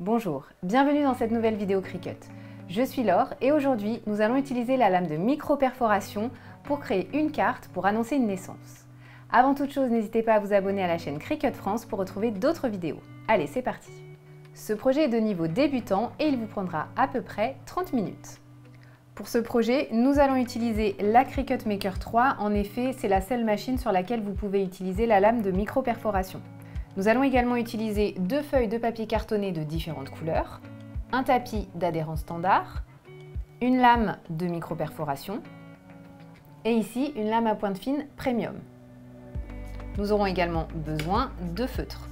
Bonjour, bienvenue dans cette nouvelle vidéo Cricut. Je suis Laure et aujourd'hui nous allons utiliser la lame de micro-perforation pour créer une carte pour annoncer une naissance. Avant toute chose, n'hésitez pas à vous abonner à la chaîne Cricut France pour retrouver d'autres vidéos. Allez, c'est parti Ce projet est de niveau débutant et il vous prendra à peu près 30 minutes. Pour ce projet, nous allons utiliser la Cricut Maker 3. En effet, c'est la seule machine sur laquelle vous pouvez utiliser la lame de micro-perforation. Nous allons également utiliser deux feuilles de papier cartonné de différentes couleurs, un tapis d'adhérence standard, une lame de micro-perforation et ici une lame à pointe fine premium. Nous aurons également besoin de feutres.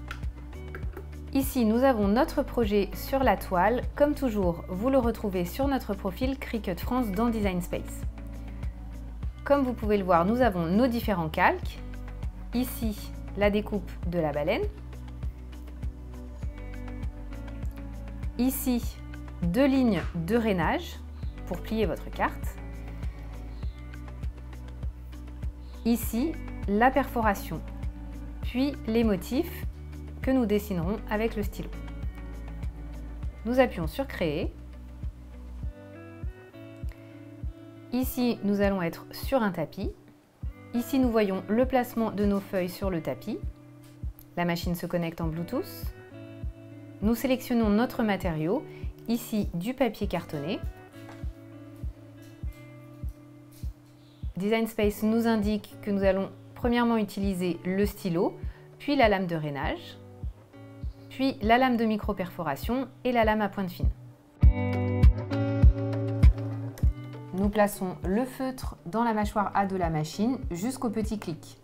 Ici, nous avons notre projet sur la toile. Comme toujours, vous le retrouvez sur notre profil Cricut France dans Design Space. Comme vous pouvez le voir, nous avons nos différents calques. Ici, la découpe de la baleine. Ici, deux lignes de rainage pour plier votre carte. Ici, la perforation, puis les motifs que nous dessinerons avec le stylo. Nous appuyons sur Créer. Ici, nous allons être sur un tapis. Ici, nous voyons le placement de nos feuilles sur le tapis. La machine se connecte en Bluetooth. Nous sélectionnons notre matériau, ici du papier cartonné. Design Space nous indique que nous allons premièrement utiliser le stylo, puis la lame de rainage, puis la lame de micro-perforation et la lame à pointe fine. Nous plaçons le feutre dans la mâchoire A de la machine jusqu'au petit clic.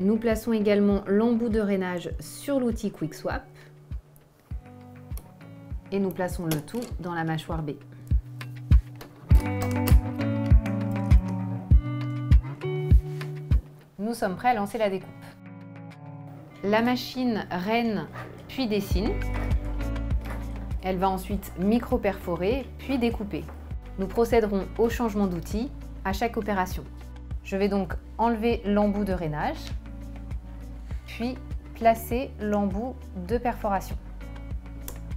Nous plaçons également l'embout de rainage sur l'outil Quick Swap et nous plaçons le tout dans la mâchoire B. Nous sommes prêts à lancer la découpe. La machine raine puis dessine. Elle va ensuite micro-perforer, puis découper. Nous procéderons au changement d'outil à chaque opération. Je vais donc enlever l'embout de rainage, puis placer l'embout de perforation.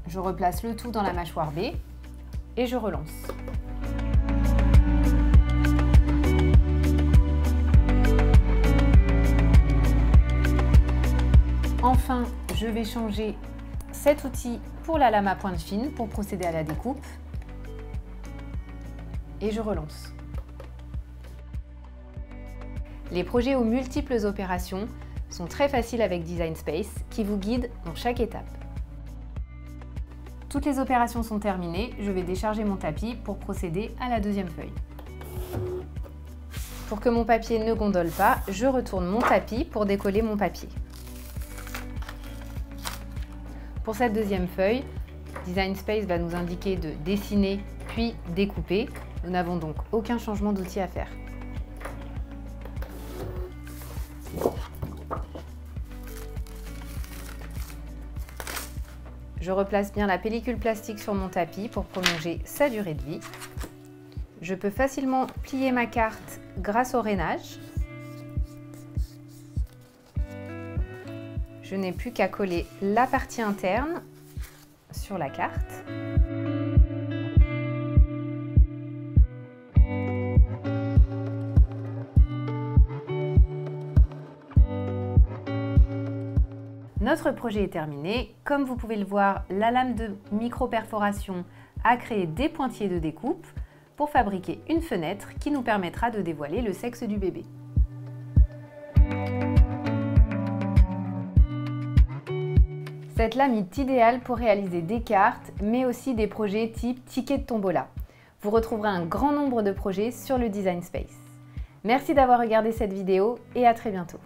Je replace le tout dans la mâchoire B et je relance. Enfin, je vais changer cet outil pour la lame à pointe fine pour procéder à la découpe. Et je relance. Les projets aux multiples opérations sont très faciles avec Design Space qui vous guide dans chaque étape. Toutes les opérations sont terminées, je vais décharger mon tapis pour procéder à la deuxième feuille. Pour que mon papier ne gondole pas, je retourne mon tapis pour décoller mon papier. Pour cette deuxième feuille, Design Space va nous indiquer de dessiner puis découper. Nous n'avons donc aucun changement d'outil à faire. Je replace bien la pellicule plastique sur mon tapis pour prolonger sa durée de vie. Je peux facilement plier ma carte grâce au rainage. Je n'ai plus qu'à coller la partie interne sur la carte. Notre projet est terminé. Comme vous pouvez le voir, la lame de micro-perforation a créé des pointillés de découpe pour fabriquer une fenêtre qui nous permettra de dévoiler le sexe du bébé. Cette lame est idéale pour réaliser des cartes, mais aussi des projets type ticket de tombola. Vous retrouverez un grand nombre de projets sur le Design Space. Merci d'avoir regardé cette vidéo et à très bientôt.